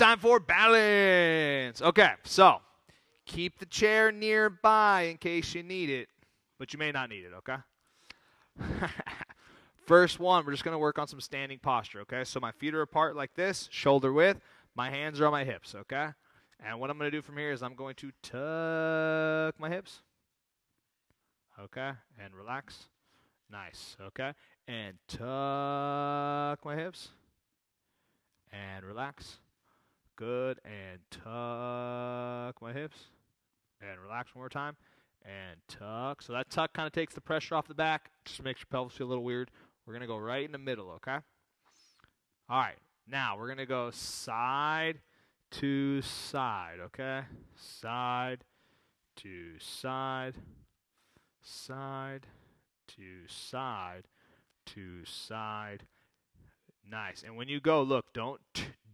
time for balance. Okay, so keep the chair nearby in case you need it, but you may not need it, okay? First one, we're just going to work on some standing posture, okay? So my feet are apart like this, shoulder width. My hands are on my hips, okay? And what I'm going to do from here is I'm going to tuck my hips, okay? And relax. Nice, okay? And tuck my hips and relax. Good. And tuck my hips and relax one more time and tuck. So that tuck kind of takes the pressure off the back, just makes your pelvis feel a little weird. We're going to go right in the middle, okay? All right. Now we're going to go side to side, okay? Side to side, side to side to side. Nice. And when you go, look, don't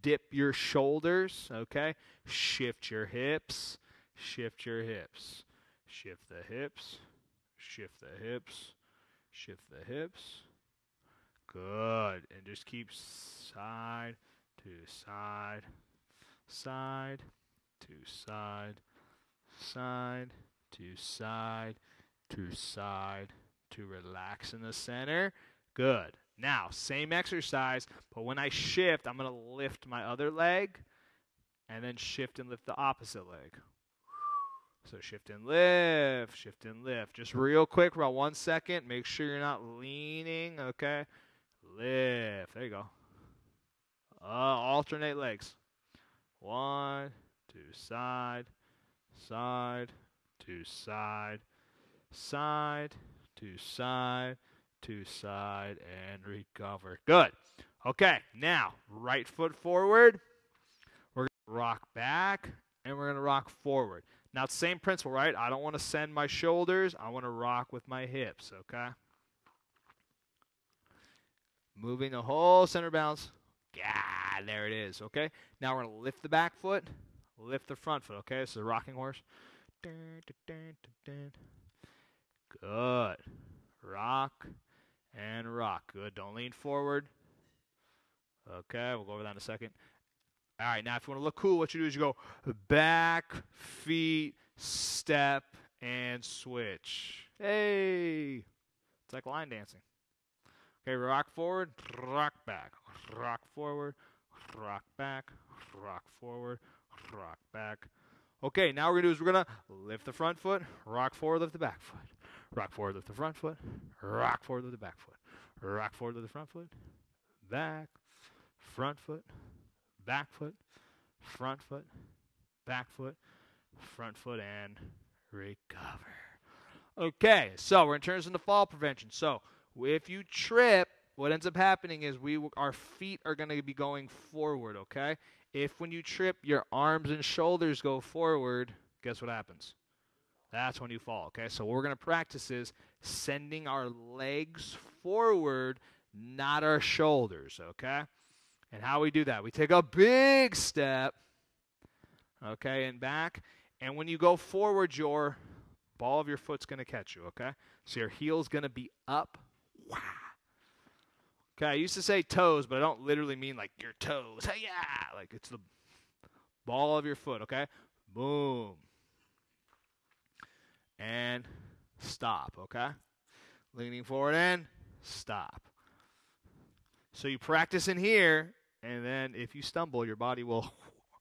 dip your shoulders, okay? Shift your hips, shift your hips, shift the hips, shift the hips, shift the hips. Good. And just keep side to side, side to side, side to side to side to relax in the center. Good. Now, same exercise, but when I shift, I'm going to lift my other leg and then shift and lift the opposite leg. So shift and lift, shift and lift. Just real quick for about one second. Make sure you're not leaning, okay? Lift. There you go. Uh, alternate legs. One, two, side, side, two, side, side, two, side, two, side, and recover. Good. Okay, now, right foot forward. We're going to rock back, and we're going to rock forward. Now, same principle, right? I don't want to send my shoulders. I want to rock with my hips, okay? Moving the whole center balance. Yeah, there it is, okay? Now we're going to lift the back foot, lift the front foot, okay? This is a rocking horse. Good. Rock and rock. Good. Don't lean forward. Okay, we'll go over that in a second. All right, now if you want to look cool, what you do is you go back, feet, step, and switch. Hey! It's like line dancing. Okay, rock forward, rock back, rock forward, rock back, rock forward, rock back. Okay, now we're going to do is we're going to lift the front foot, rock forward, lift the back foot. Rock forward, lift the front foot, rock forward, lift the back foot. Rock forward, lift the front foot, back, front foot, back foot, front foot, back foot, front foot, and recover. Okay, so we're in terms of the fall prevention. So if you trip, what ends up happening is we our feet are going to be going forward. Okay, if when you trip your arms and shoulders go forward, guess what happens? That's when you fall. Okay, so what we're going to practice is sending our legs forward, not our shoulders. Okay, and how we do that? We take a big step. Okay, and back, and when you go forward, your ball of your foot's going to catch you. Okay, so your heel's going to be up Wow. Okay, I used to say toes, but I don't literally mean like your toes. Hey, yeah, like it's the ball of your foot. Okay, boom, and stop. Okay, leaning forward and stop. So you practice in here, and then if you stumble, your body will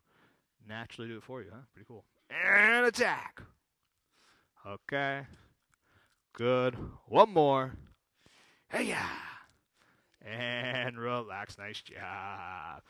naturally do it for you. Huh? Pretty cool. And attack. Okay. Good. One more. Hey, yeah. And relax. Nice job.